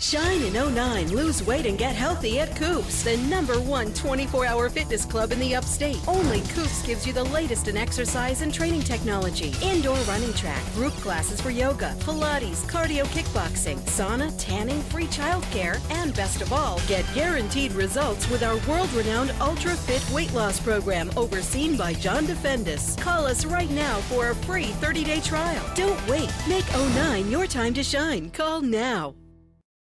Shine in 09, lose weight and get healthy at Coops, the number one 24-hour fitness club in the upstate. Only Coops gives you the latest in exercise and training technology. Indoor running track, group classes for yoga, Pilates, cardio kickboxing, sauna, tanning, free childcare, and best of all, get guaranteed results with our world-renowned Ultra Fit weight loss program overseen by John Defendis. Call us right now for a free 30-day trial. Don't wait. Make 09 your time to shine. Call now.